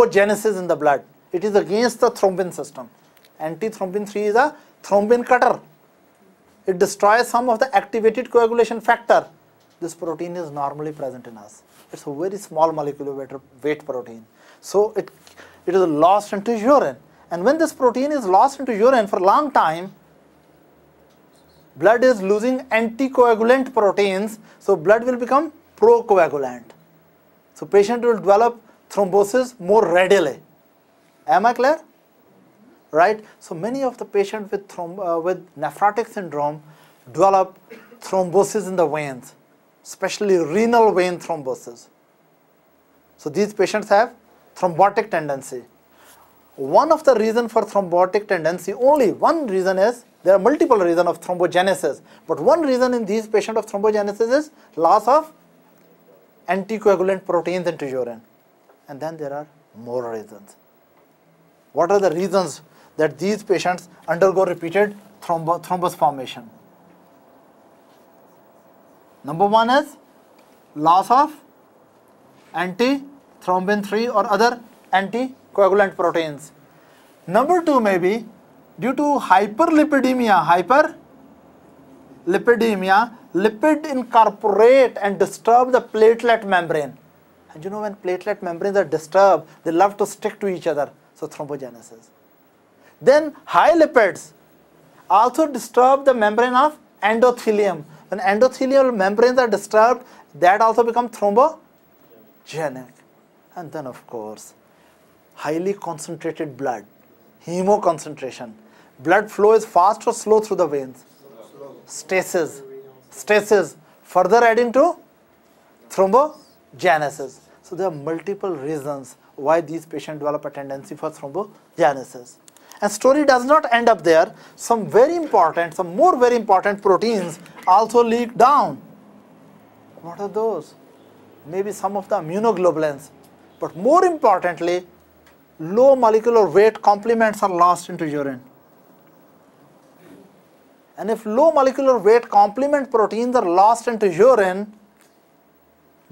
thrombogenesis in the blood. It is against the thrombin system. Antithrombin 3 is a thrombin cutter. It destroys some of the activated coagulation factor. This protein is normally present in us. It's a very small molecular weight, weight protein. So it, it is lost into urine. And when this protein is lost into urine for a long time, blood is losing anticoagulant proteins, so blood will become procoagulant. So patient will develop thrombosis more readily. Am I clear? Right? So many of the patients with, uh, with nephrotic syndrome develop thrombosis in the veins, especially renal vein thrombosis. So these patients have thrombotic tendency. One of the reason for thrombotic tendency, only one reason is, there are multiple reasons of thrombogenesis, but one reason in these patients of thrombogenesis is loss of anticoagulant proteins into urine. And then there are more reasons. What are the reasons that these patients undergo repeated thrombo thrombus formation? Number one is loss of anti-thrombin 3 or other anticoagulant proteins. Number two may be due to hyperlipidemia, hyperlipidemia, lipid incorporate and disturb the platelet membrane. And you know when platelet membranes are disturbed, they love to stick to each other, so thrombogenesis. Then high lipids also disturb the membrane of endothelium. When endothelial membranes are disturbed, that also becomes thrombogenic. And then of course, highly concentrated blood, hemoconcentration. Blood flow is fast or slow through the veins? Stasis. Stasis. Further adding to thrombogenesis. So there are multiple reasons why these patients develop a tendency for thrombogenesis. And story does not end up there. Some very important, some more very important proteins also leak down. What are those? Maybe some of the immunoglobulins. But more importantly, low molecular weight complements are lost into urine. And if low molecular weight complement proteins are lost into urine,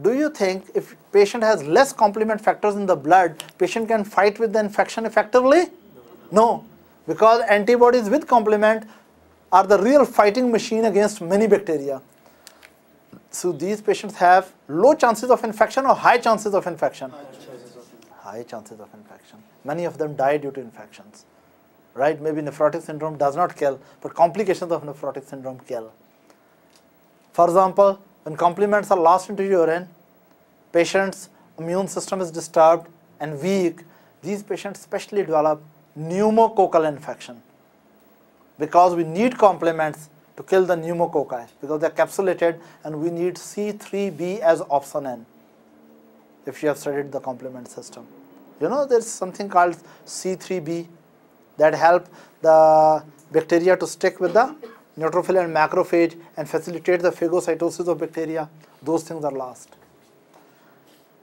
do you think if patient has less complement factors in the blood, patient can fight with the infection effectively? No, because antibodies with complement are the real fighting machine against many bacteria. So these patients have low chances of infection or high chances of infection? High chances of infection. Many of them die due to infections. Right? Maybe nephrotic syndrome does not kill, but complications of nephrotic syndrome kill. For example, when complements are lost into urine, patient's immune system is disturbed and weak. These patients especially develop pneumococcal infection because we need complements to kill the pneumococci because they're capsulated and we need C3b as opsonin if you have studied the complement system. You know there's something called C3b that help the bacteria to stick with the neutrophil and macrophage and facilitate the phagocytosis of bacteria. Those things are lost.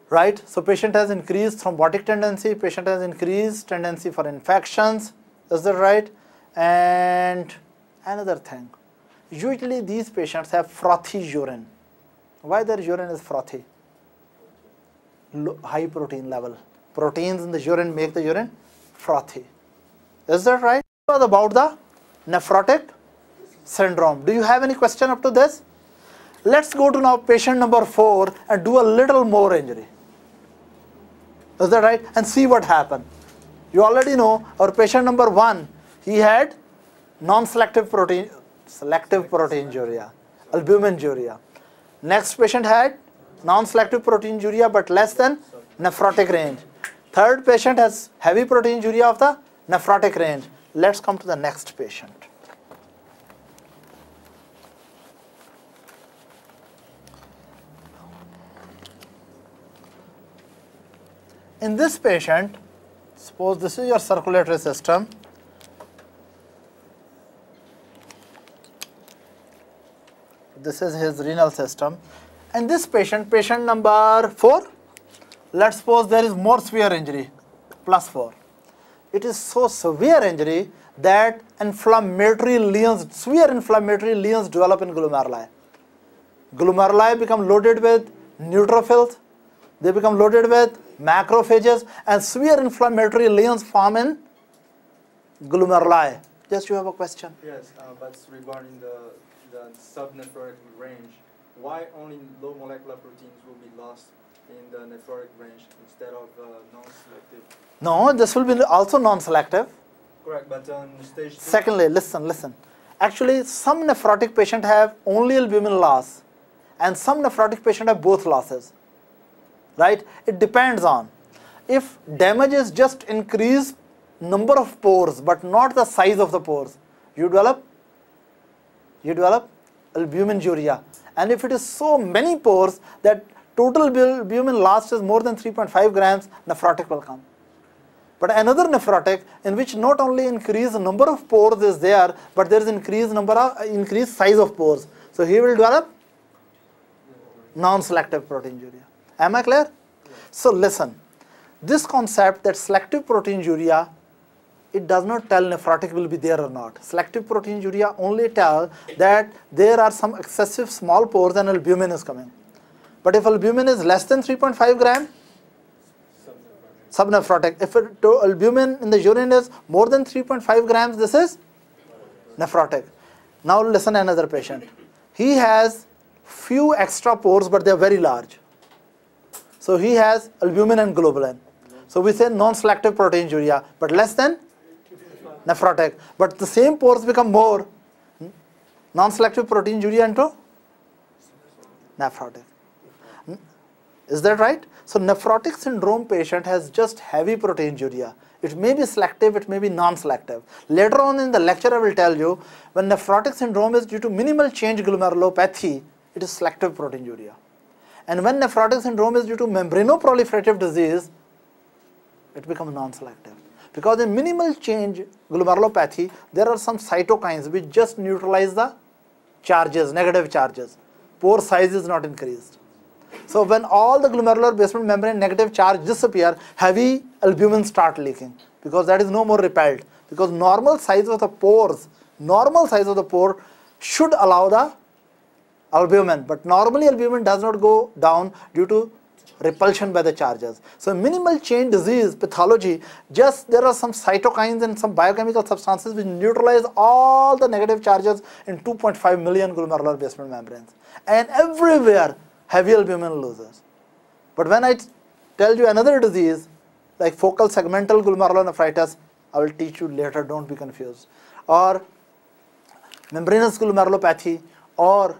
Right? So patient has increased thrombotic tendency, patient has increased tendency for infections. Is that right? And another thing, usually these patients have frothy urine. Why their urine is frothy? High protein level. Proteins in the urine make the urine frothy. Is that right? What about the nephrotic syndrome? Do you have any question up to this? Let's go to now patient number four and do a little more injury. Is that right? And see what happened. You already know our patient number one, he had non-selective protein, selective proteinuria, albuminuria. Next patient had non-selective proteinuria but less than nephrotic range. Third patient has heavy proteinuria of the nephrotic range. Let's come to the next patient. In this patient, suppose this is your circulatory system. This is his renal system. And this patient, patient number 4, let's suppose there is more severe injury, plus 4. It is so severe injury that inflammatory lesions, severe inflammatory lesions develop in glomeruli. Glomeruli become loaded with neutrophils, they become loaded with macrophages and severe inflammatory lesions form in glomeruli. Just you have a question. Yes, uh, but regarding the, the subnephrotic range, why only low molecular proteins will be lost in the nephrotic range instead of uh, non-selective? No, this will be also non-selective. Correct, but on stage two, Secondly, listen, listen. Actually, some nephrotic patients have only albumin loss and some nephrotic patients have both losses. Right? It depends on. If damage is just increase number of pores but not the size of the pores, you develop you develop albuminuria. And if it is so many pores that total albumin loss is more than 3.5 grams, nephrotic will come. But another nephrotic in which not only increased number of pores is there, but there is increased number of increased size of pores. So he will develop non-selective proteinuria. Am I clear? So listen, this concept that selective proteinuria, it does not tell nephrotic will be there or not. Selective proteinuria only tell that there are some excessive small pores and albumin is coming. But if albumin is less than 3.5 gram, subnephrotic. If it, albumin in the urine is more than 3.5 grams, this is nephrotic. Now listen another patient. He has few extra pores but they are very large. So he has albumin and globulin. So we say non-selective proteinuria but less than nephrotic. But the same pores become more non-selective proteinuria into nephrotic. Is that right? So nephrotic syndrome patient has just heavy proteinuria. It may be selective, it may be non-selective. Later on in the lecture I will tell you, when nephrotic syndrome is due to minimal change glomerulopathy, it is selective proteinuria. And when nephrotic syndrome is due to membranoproliferative disease, it becomes non-selective. Because in minimal change glomerulopathy, there are some cytokines which just neutralize the charges, negative charges. Pore size is not increased. So when all the glomerular basement membrane negative charge disappear, heavy albumin start leaking because that is no more repelled. Because normal size of the pores, normal size of the pore should allow the albumin, but normally albumin does not go down due to repulsion by the charges. So minimal change disease pathology, just there are some cytokines and some biochemical substances which neutralize all the negative charges in 2.5 million glomerular basement membranes. And everywhere heavy albumin losers. But when I tell you another disease like focal segmental glomerulonephritis, I will teach you later, don't be confused. Or membranous glomerulopathy or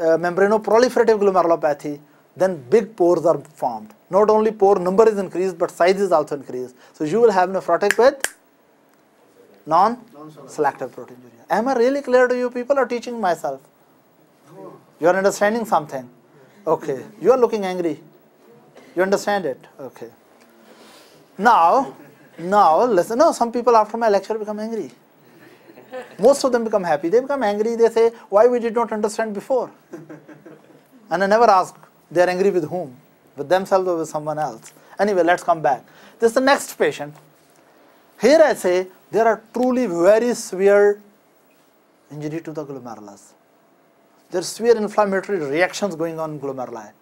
membranoproliferative glomerulopathy, then big pores are formed. Not only pore number is increased, but size is also increased. So you will have nephrotic with non-selective proteinuria. Am I really clear to you people or teaching myself? You are understanding something? Okay. You are looking angry. You understand it? Okay. Now, now listen. No, some people after my lecture become angry. Most of them become happy. They become angry. They say, why we did not understand before? And I never ask, they are angry with whom? With themselves or with someone else? Anyway, let's come back. This is the next patient. Here I say, there are truly very severe injury to the glomerulus. There are severe inflammatory reactions going on in glomeruli.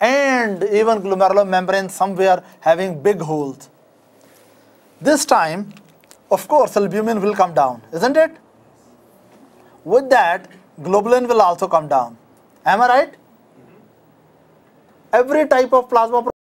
And even glomerular membrane somewhere having big holes. This time, of course, albumin will come down, isn't it? With that, globulin will also come down. Am I right? Mm-hmm. Every type of plasma